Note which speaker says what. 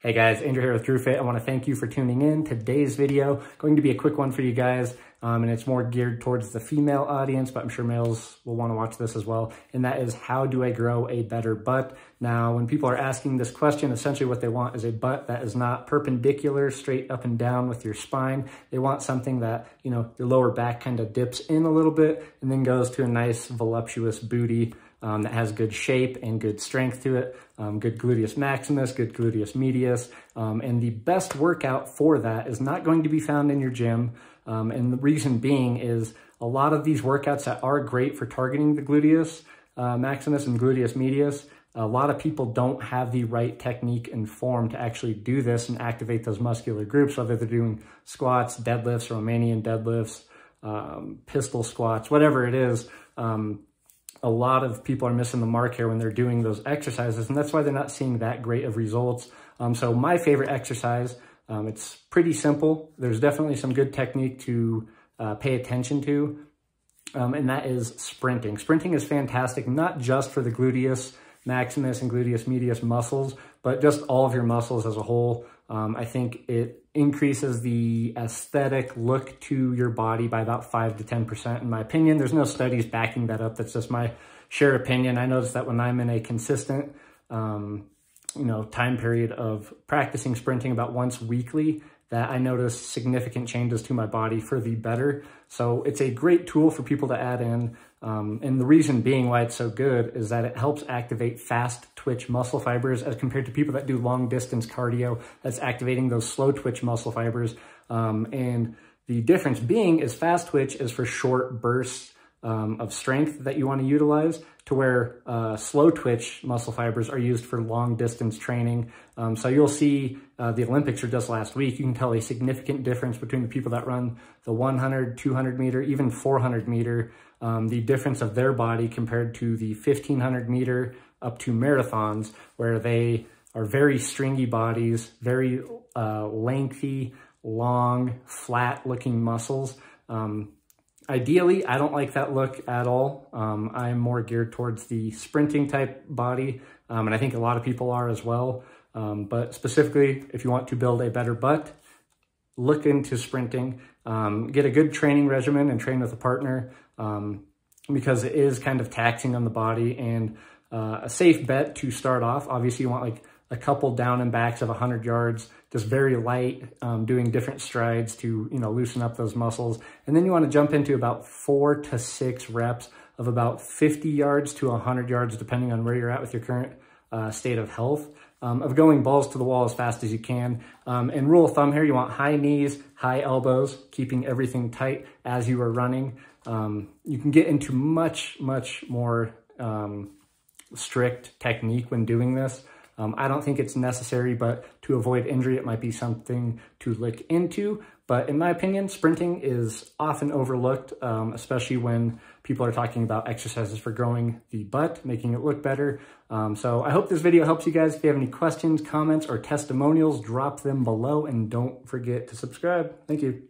Speaker 1: Hey guys, Andrew here with Drue Fit. I want to thank you for tuning in. Today's video going to be a quick one for you guys, um, and it's more geared towards the female audience, but I'm sure males will want to watch this as well. And that is, how do I grow a better butt? Now, when people are asking this question, essentially what they want is a butt that is not perpendicular, straight up and down with your spine. They want something that, you know, your lower back kind of dips in a little bit and then goes to a nice voluptuous booty um, that has good shape and good strength to it, um, good gluteus maximus, good gluteus medius. Um, and the best workout for that is not going to be found in your gym. Um, and the reason being is a lot of these workouts that are great for targeting the gluteus uh, maximus and gluteus medius, a lot of people don't have the right technique and form to actually do this and activate those muscular groups, whether they're doing squats, deadlifts, Romanian deadlifts, um, pistol squats, whatever it is. Um, a lot of people are missing the mark here when they're doing those exercises, and that's why they're not seeing that great of results. Um, so my favorite exercise, um, it's pretty simple. There's definitely some good technique to uh, pay attention to, um, and that is sprinting. Sprinting is fantastic, not just for the gluteus maximus and gluteus medius muscles, but just all of your muscles as a whole. Um, I think it increases the aesthetic look to your body by about 5 to 10% in my opinion. There's no studies backing that up. That's just my shared opinion. I notice that when I'm in a consistent, um, you know, time period of practicing sprinting about once weekly, that I notice significant changes to my body for the better. So it's a great tool for people to add in. Um, and the reason being why it's so good is that it helps activate fast twitch muscle fibers as compared to people that do long distance cardio that's activating those slow twitch muscle fibers. Um, and the difference being is fast twitch is for short bursts um, of strength that you want to utilize to where uh, slow twitch muscle fibers are used for long distance training. Um, so you'll see uh, the Olympics are just last week. You can tell a significant difference between the people that run the 100, 200 meter, even 400 meter, um, the difference of their body compared to the 1500 meter up to marathons where they are very stringy bodies, very uh, lengthy, long, flat looking muscles. Um, Ideally, I don't like that look at all. Um, I'm more geared towards the sprinting type body, um, and I think a lot of people are as well. Um, but specifically, if you want to build a better butt, look into sprinting. Um, get a good training regimen and train with a partner um, because it is kind of taxing on the body and uh, a safe bet to start off. Obviously, you want like a couple down and backs of 100 yards, just very light, um, doing different strides to, you know, loosen up those muscles. And then you want to jump into about four to six reps of about 50 yards to 100 yards, depending on where you're at with your current uh, state of health, um, of going balls to the wall as fast as you can. Um, and rule of thumb here, you want high knees, high elbows, keeping everything tight as you are running. Um, you can get into much, much more um, strict technique when doing this. Um, I don't think it's necessary, but to avoid injury, it might be something to look into. But in my opinion, sprinting is often overlooked, um, especially when people are talking about exercises for growing the butt, making it look better. Um, so I hope this video helps you guys. If you have any questions, comments, or testimonials, drop them below and don't forget to subscribe. Thank you.